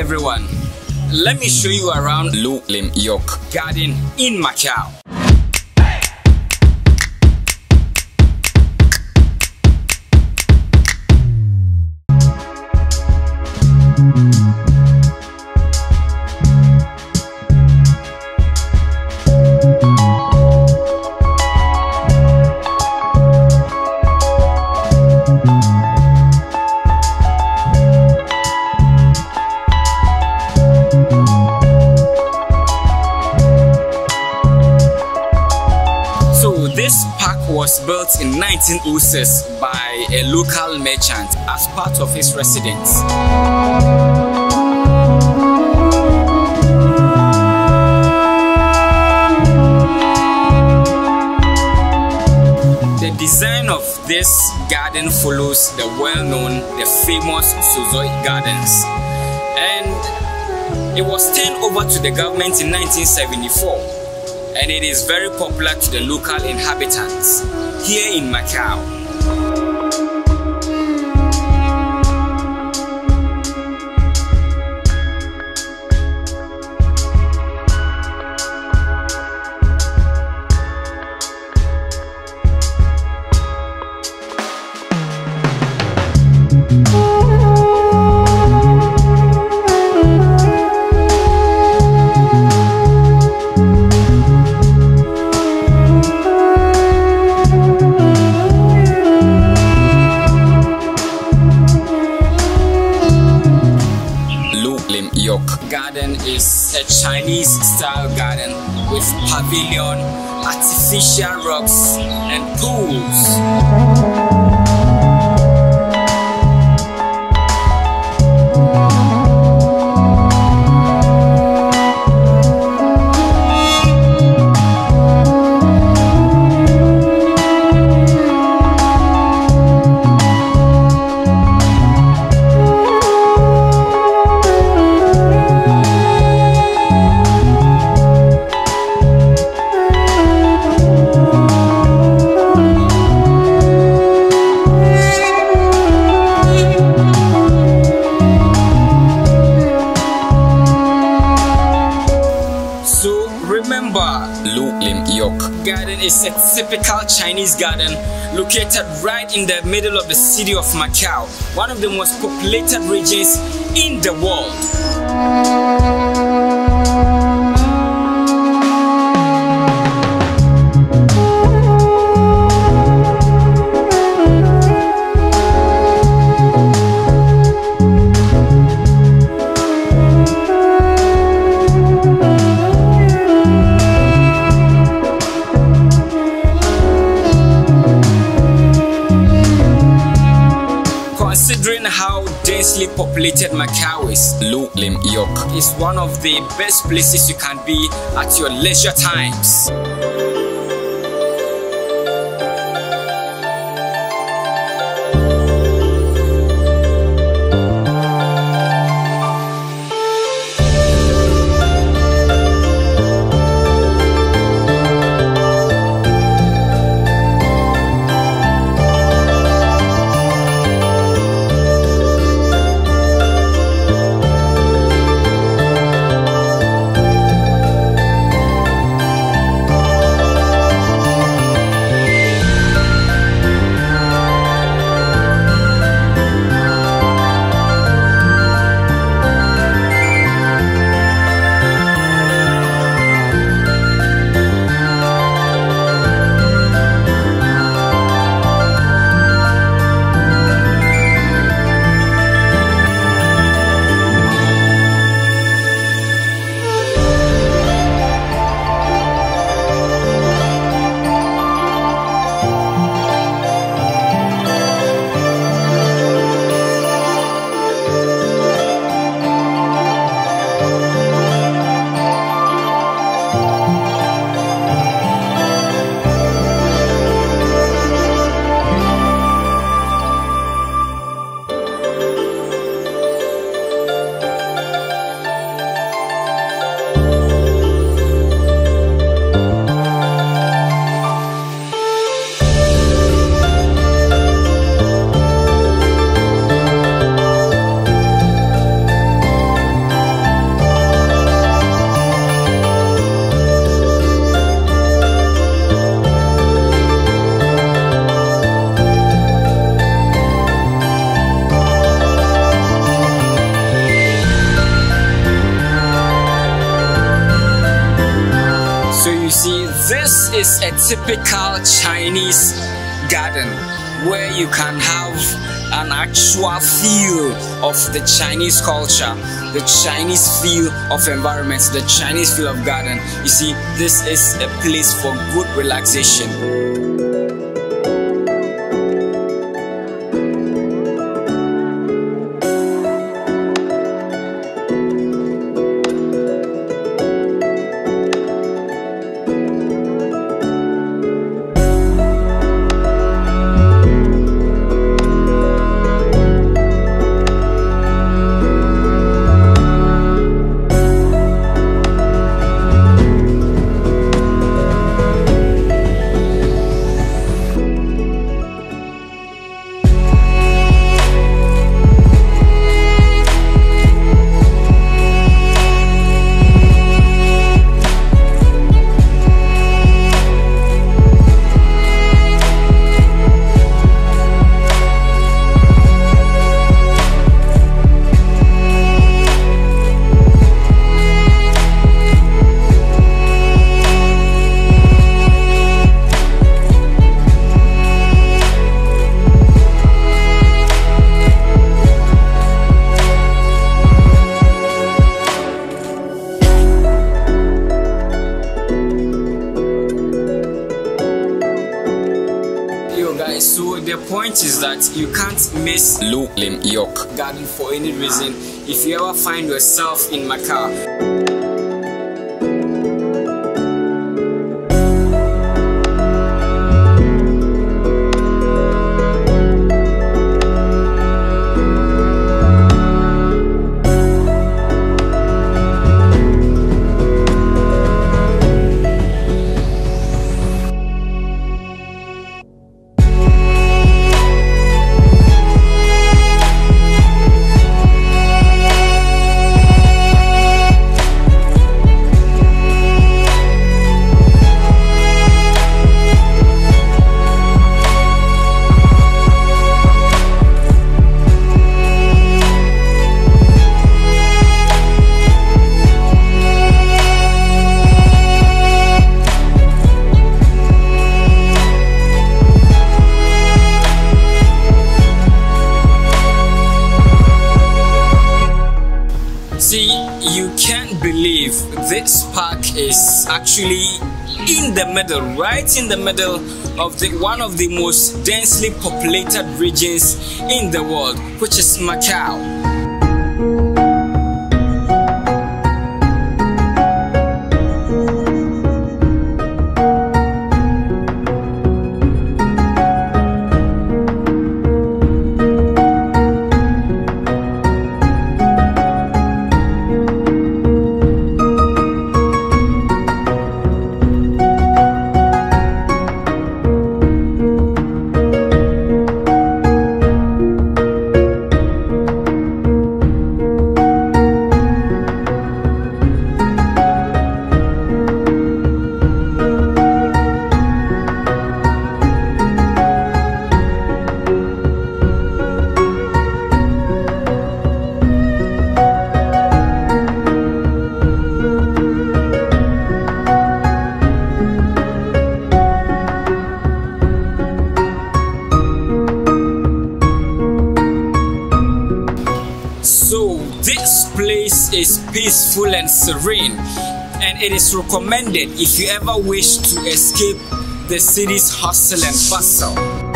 everyone. Let me show you around Lou Lim Ieoc. garden in Macau. 1906 by a local merchant as part of his residence. The design of this garden follows the well-known, the famous Suzhou Gardens. And it was turned over to the government in 1974 and it is very popular to the local inhabitants here in Macau. A Chinese style garden with pavilion, artificial rocks, and pools. Typical Chinese garden located right in the middle of the city of Macau, one of the most populated regions in the world. Densely populated Macau is, Lim Ieoc. is one of the best places you can be at your leisure times. Is a typical Chinese garden where you can have an actual feel of the Chinese culture, the Chinese feel of environment, the Chinese feel of garden. You see, this is a place for good relaxation. Is that you can't miss Lou Lim Ieoc garden for any reason if you ever find yourself in Macau. Middle, right in the middle of the one of the most densely populated regions in the world, which is Macau. Peaceful and serene and it is recommended if you ever wish to escape the city's hustle and bustle.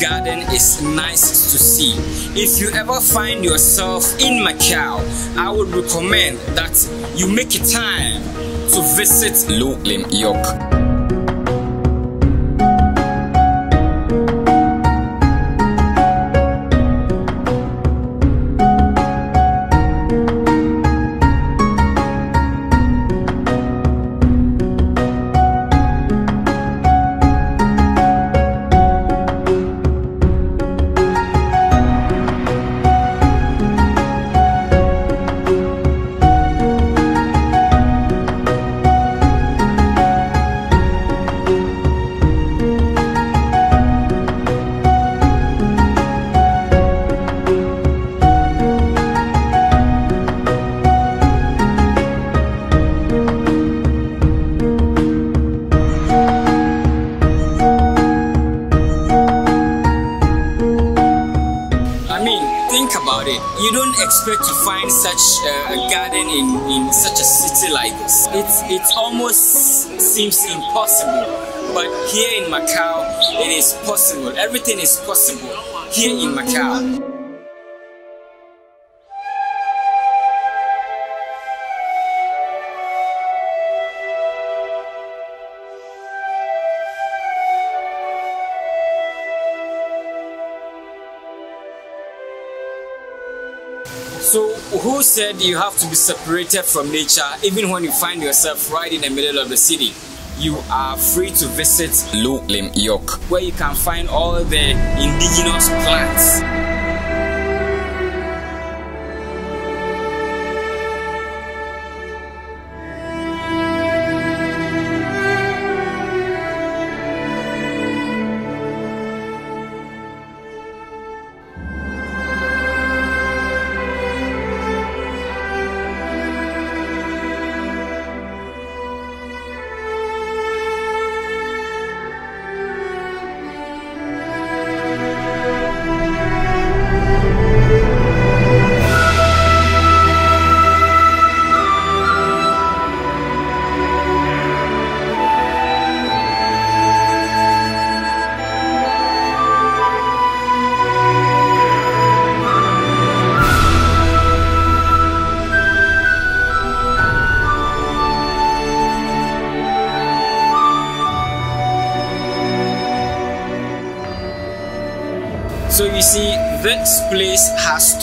Garden is nice to see. If you ever find yourself in Macau, I would recommend that you make a time to visit Lou Lim Ieoc. Don't expect to find such a garden in, in such a city like this. It, it almost seems impossible. But here in Macau, it is possible. Everything is possible here in Macau. Who said you have to be separated from nature even when you find yourself right in the middle of the city? You are free to visit Lou Lim Ieoc, where you can find all the indigenous plants.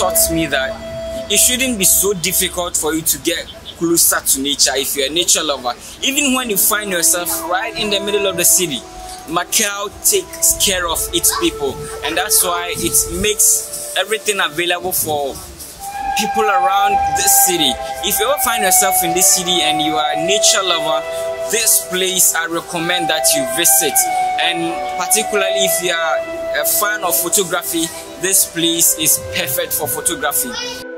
Taught me that it shouldn't be so difficult for you to get closer to nature if you're a nature lover. Even when you find yourself right in the middle of the city, Macau takes care of its people, and that's why it makes everything available for people around this city. If you ever find yourself in this city and you are a nature lover, this place I recommend that you visit. And particularly if you are a fan of photography, this place is perfect for photography.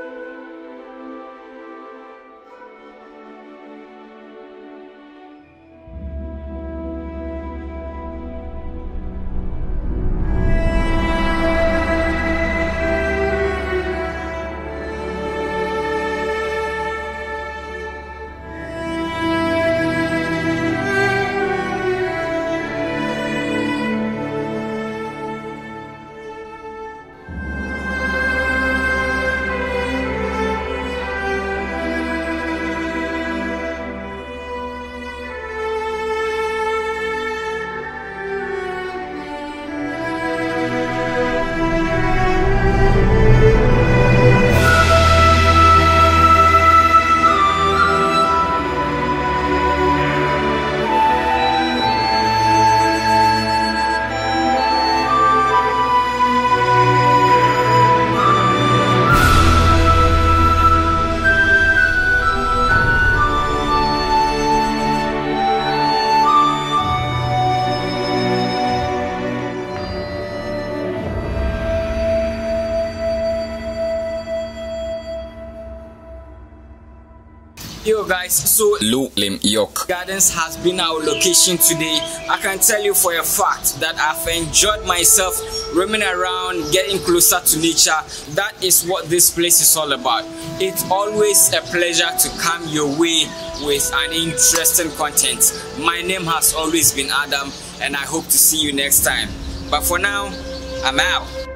Guys, so Lou Lim Ieoc Gardens has been our location today. I can tell you for a fact that I've enjoyed myself roaming around, getting closer to nature. That is what this place is all about. It's always a pleasure to come your way with an interesting content. My name has always been Adam and I hope to see you next time. But for now, I'm out.